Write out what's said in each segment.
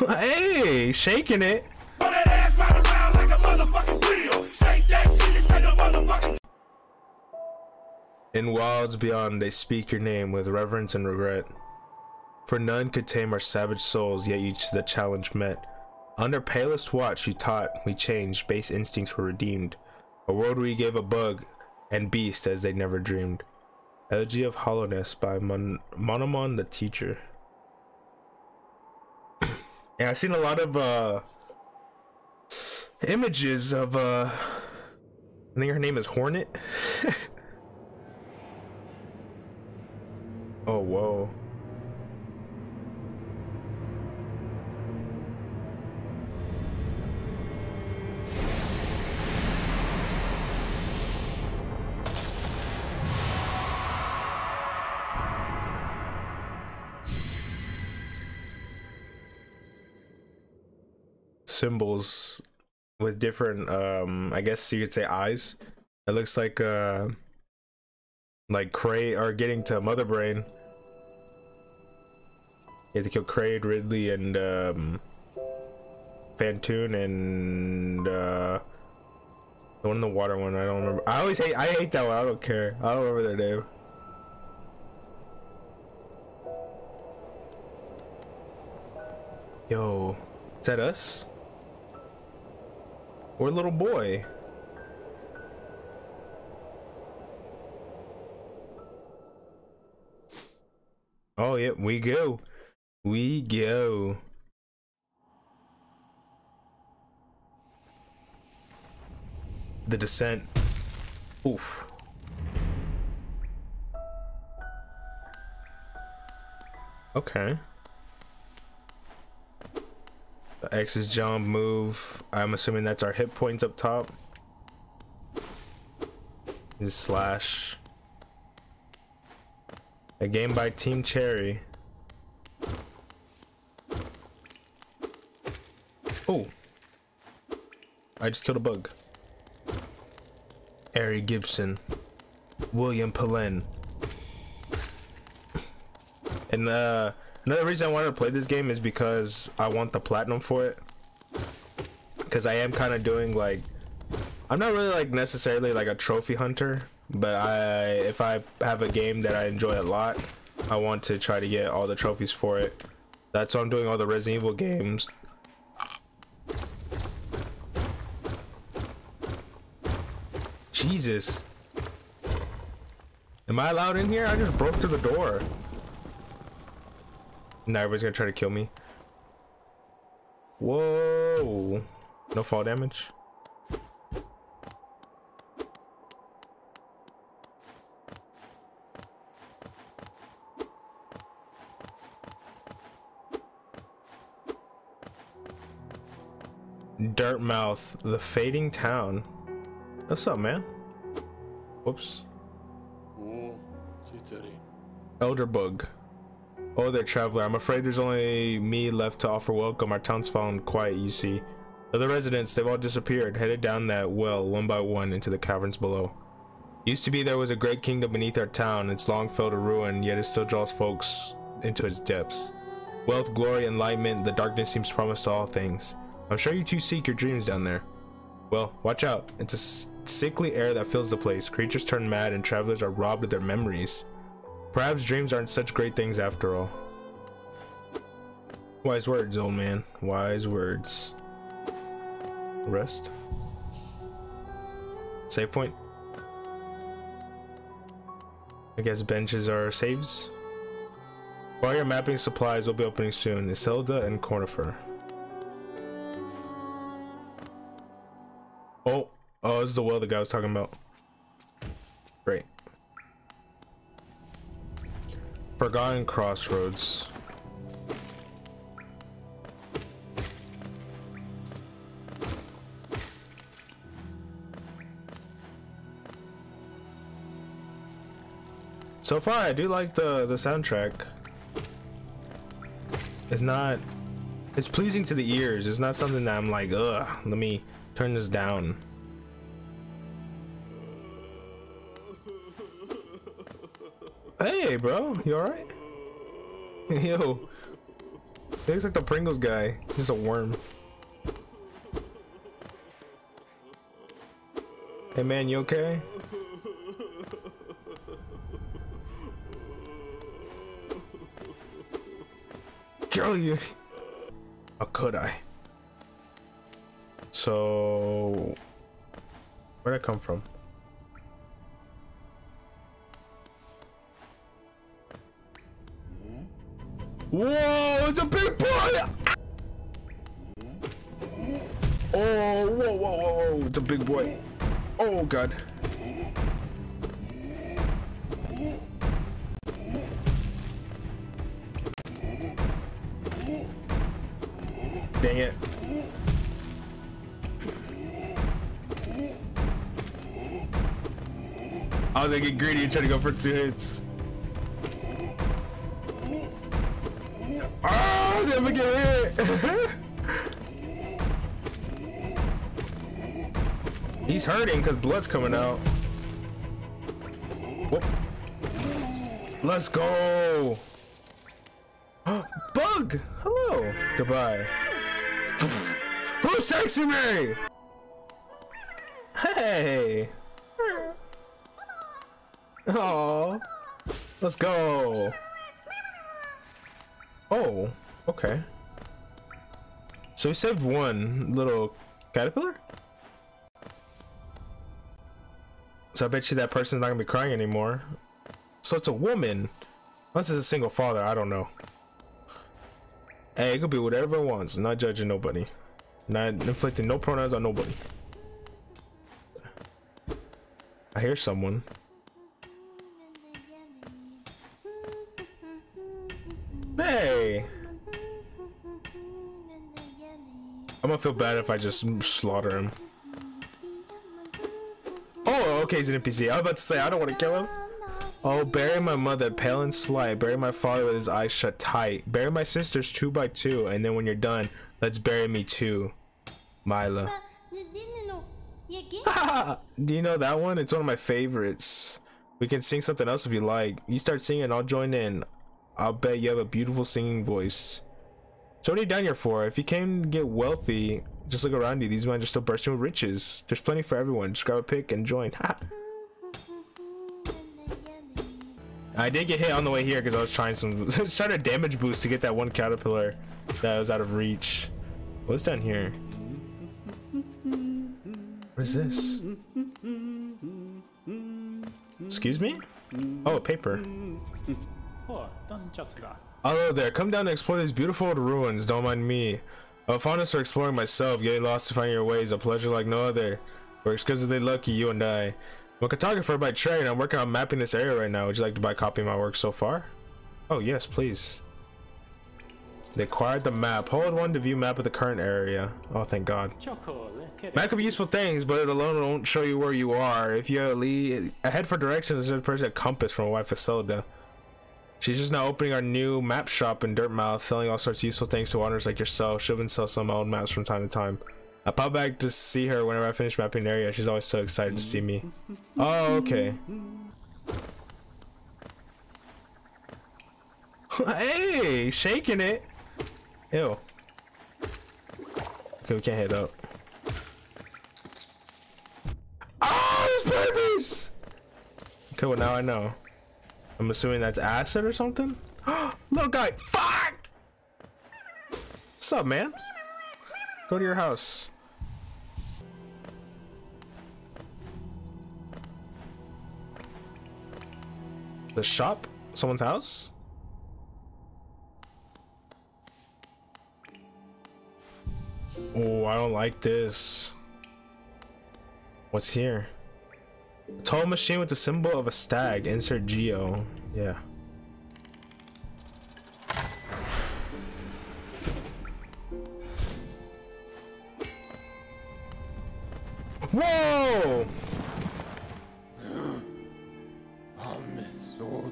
hey, shaking it. In wilds beyond, they speak your name with reverence and regret. For none could tame our savage souls, yet each the challenge met. Under palest watch, you taught, we changed, base instincts were redeemed. A world we gave a bug and beast as they never dreamed. Elegy of Hallownest by Mon Monomon the Teacher. Yeah, I've seen a lot of uh, images of, uh, I think her name is Hornet. oh, whoa. Symbols with different um I guess you could say eyes. It looks like uh like Kraid are getting to Mother Brain. You have to kill Kraid, Ridley, and um Phantoon and uh the one in the water one, I don't remember. I always hate I hate that one, I don't care. I don't remember their name. Yo, is that us? Or little boy. Oh, yeah, we go. We go. The descent. Oof. Okay. X is jump, move. I'm assuming that's our hit points up top. Is slash. A game by Team Cherry. Oh. I just killed a bug. Ari Gibson. William Pellen. And uh Another reason I wanted to play this game is because I want the platinum for it. Because I am kind of doing like, I'm not really like necessarily like a trophy hunter, but I if I have a game that I enjoy a lot, I want to try to get all the trophies for it. That's why I'm doing all the Resident Evil games. Jesus. Am I allowed in here? I just broke through the door. Now everybody's gonna try to kill me. Whoa. No fall damage. Dirtmouth, the fading town. What's up, man? Whoops. Elderbug. Oh there, traveler. I'm afraid there's only me left to offer welcome. Our town's fallen quiet, you see. Other residents, they've all disappeared, headed down that well, one by one, into the caverns below. Used to be there was a great kingdom beneath our town. It's long fell to ruin, yet it still draws folks into its depths. Wealth, glory, enlightenment, the darkness seems promised to all things. I'm sure you two seek your dreams down there. Well, watch out. It's a sickly air that fills the place. Creatures turn mad and travelers are robbed of their memories. Perhaps dreams aren't such great things after all. Wise words, old man. Wise words. Rest. Save point. I guess benches are saves. While your mapping supplies will be opening soon, Iselda and Cornifer. Oh, oh, this is the well the guy was talking about. Forgotten Crossroads. So far, I do like the the soundtrack. It's not. It's pleasing to the ears. It's not something that I'm like, ugh. Let me turn this down. Hey, bro, you alright? Yo. He looks like the Pringles guy. Just a worm. Hey man, you okay? Kill you. How could I? So, where'd I come from? Whoa, it's a big boy! Oh, whoa, whoa, whoa, whoa, it's a big boy. Oh, God. Dang it. I was gonna get greedy and try to go for two hits. He's hurting because blood's coming out. Whoop. Let's go. Bug! Hello. Goodbye. Who's texting me? Hey. Oh. Let's go. Oh, okay. So we saved one little caterpillar? So I bet you that person's not gonna be crying anymore. So it's a woman. Unless it's a single father, I don't know. Hey, it could be whatever it wants. Not judging nobody. Not inflicting no pronouns on nobody. I hear someone. Hey! I'm gonna feel bad if I just slaughter him. Oh, okay, he's an NPC. I was about to say, I don't want to kill him. Oh, bury my mother, pale and slight. Bury my father with his eyes shut tight. Bury my sisters two by two. And then when you're done, let's bury me too. Myla. Do you know that one? It's one of my favorites. We can sing something else if you like. You start singing, I'll join in. I'll bet you have a beautiful singing voice. So what are you down here for? If you came to get wealthy, just look around you. These men are still bursting with riches. There's plenty for everyone. Just grab a pick and join. Ha. I did get hit on the way here because I was trying some trying a damage boost to get that one caterpillar that was out of reach. What's down here? What is this? Excuse me? Oh, paper. Hello there. Come down to explore these beautiful old ruins. Don't mind me. I'm fondest for exploring myself. Getting lost to find your ways. A pleasure like no other. We're exquisitely lucky, you and I. I'm a cartographer by trade. I'm working on mapping this area right now. Would you like to buy a copy of my work so far? Oh, yes, please. They acquired the map. Hold one to view map of the current area. Oh, thank God. Map can be useful things, but it alone won't show you where you are. If you lead ahead for directions, there's a a compass from my wife Iselda. She's just now opening our new map shop in Dirtmouth, selling all sorts of useful things to wanderers like yourself. She'll even sell some old maps from time to time. I pop back to see her whenever I finish mapping the area. She's always so excited to see me. Oh, okay. hey, shaking it. Ew. Okay, we can't head up. Oh, there's babies! Okay, well now I know. I'm assuming that's acid or something? Little guy, fuck! What's up, man? Go to your house. The shop? Someone's house? Oh, I don't like this. What's here? Tall machine with the symbol of a stag. Insert geo. Yeah. Whoa!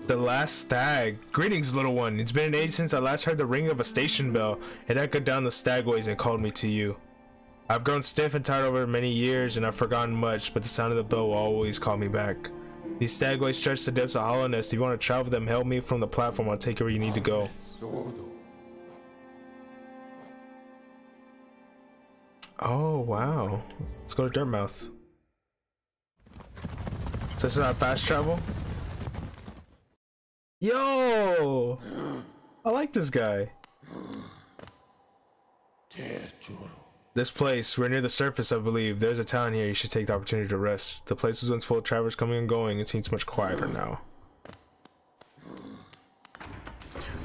The last stag. Greetings, little one. It's been an age since I last heard the ring of a station bell. It echoed down the stagways and called me to you. I've grown stiff and tired over many years, and I've forgotten much, but the sound of the bell will always call me back. These stagways stretch the depths of Hallownest. If you want to travel them, help me from the platform. I'll take you where you need to go. Oh, wow. Let's go to Dirtmouth. So this is not fast travel? Yo! I like this guy. This place, we're near the surface, I believe. There's a town here. You should take the opportunity to rest. The place was once full of travelers coming and going. It seems much quieter now.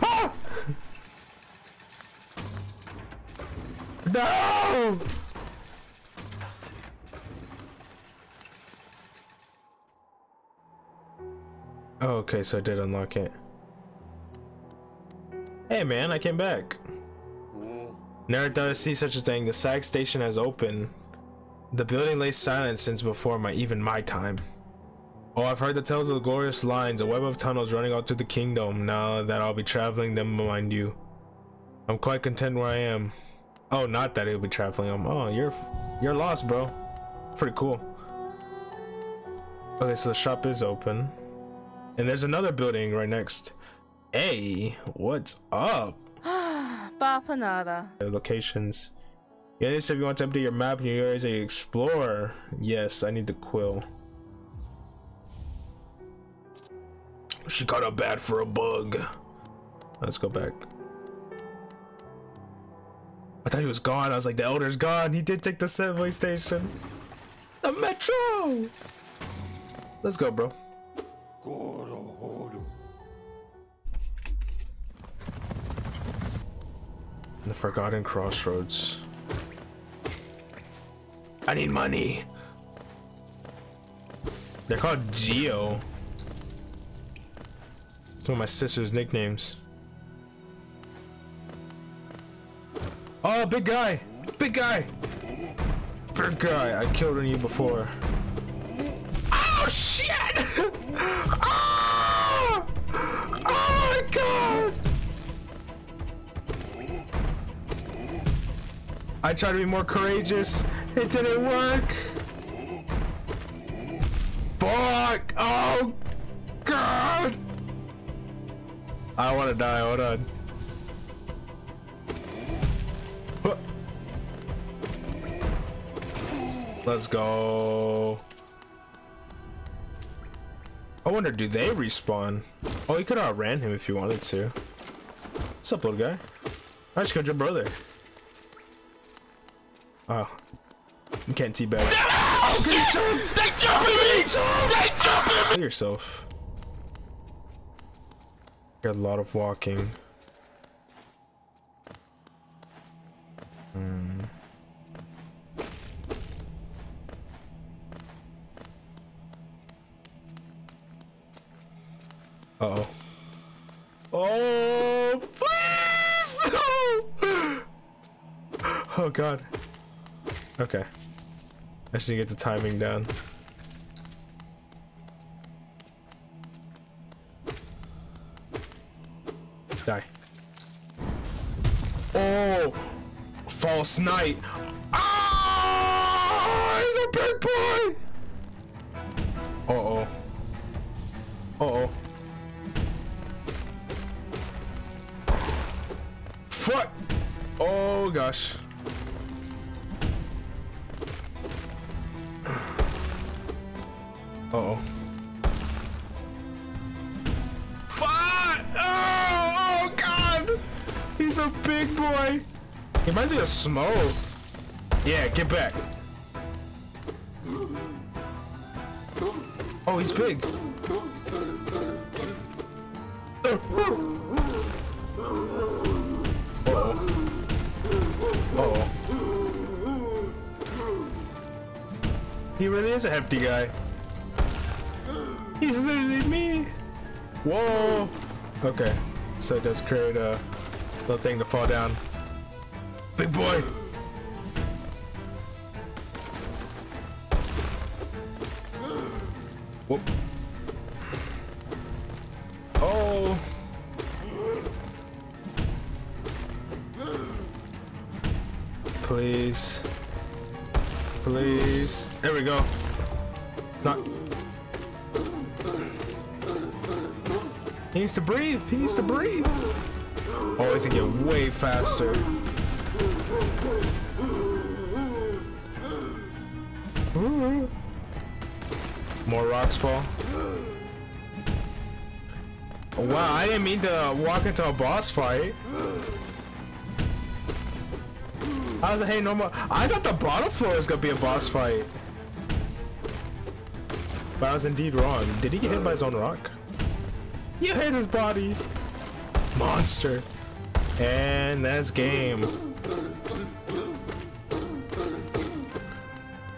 Ah! no! Oh, okay, so I did unlock it. Hey man, I came back. Never I'd see such a thing. The Stag station has opened. The building lay silent since before my even my time. Oh, I've heard the tales of the glorious lines, a web of tunnels running out through the kingdom. Now that I'll be traveling them, mind you. I'm quite content where I am. Oh, not that he'll be traveling them. Oh, you're you're lost, bro. Pretty cool. Okay, so the shop is open. And there's another building right next. Hey, what's up? Bapanada. Locations. Yes, if you want to update your map in your areas that you explore. Yes, I need the quill. She caught a bad for a bug. Let's go back. I thought he was gone. I was like, the elder's gone. He did take the subway station. The metro! Let's go, bro. The Forgotten Crossroads. I need money. They're called Geo. It's one of my sister's nicknames. Oh, big guy! Big guy! Big guy, I killed on you before. Oh shit! oh! I tried to be more courageous. It didn't work. Fuck! Oh god! I want to die. Hold on. Let's go. I wonder, do they respawn? Oh, you could have ran him if you wanted to. What's up, little guy? I just got your brother. Oh. You can't teabag. No! Oh, get jumped! They jumping me! They jumping me! yourself. Got a lot of walking. Hmm. Uh oh. Oh, please! oh god. Okay. I just need to get the timing down. Die. Oh! False knight! Ah! He's a big boy! Uh-oh. Uh-oh. Fuck! Oh, gosh. Uh oh. Fuck! Oh, oh, God! He's a big boy. He reminds me of Smough. Yeah, get back. Oh, he's big. Uh oh. Uh oh. He really is a hefty guy. He's literally me. Whoa. Okay. So it does create a little thing to fall down. Big boy. Whoop. Oh. Please. Please. There we go. Not. He needs to breathe. He needs to breathe. Oh, he's gonna get way faster. More rocks fall. Wow, I didn't mean to walk into a boss fight. I was like, hey, normal. I thought the bottom floor was gonna be a boss fight. But I was indeed wrong. Did he get hit by his own rock? You hit his body. Monster. And that's game.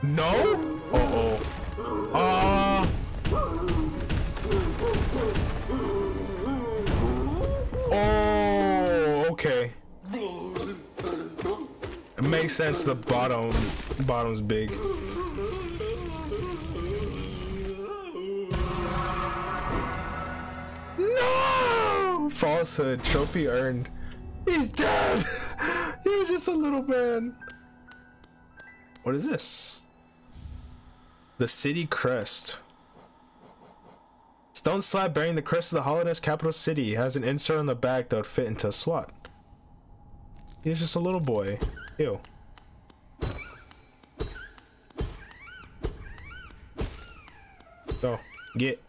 No? Uh-oh. Uh Oh, okay. It makes sense the bottom bottom's big. Falsehood. Trophy earned. He's dead! he was just a little man. What is this? The city crest. Stone slab bearing the crest of the Hallownest capital city has an insert on the back that would fit into a slot. He's just a little boy. Ew. Go. Get.